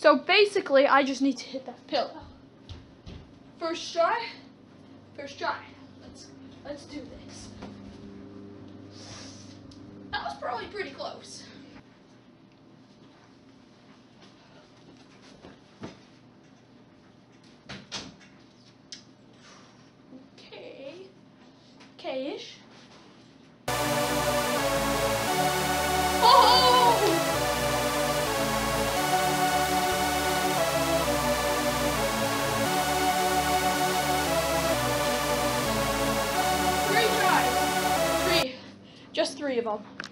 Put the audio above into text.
So basically, I just need to hit that pillow. First try. First try. Let's let's do this. That was probably pretty close. Okay. Okay-ish. Just three of them.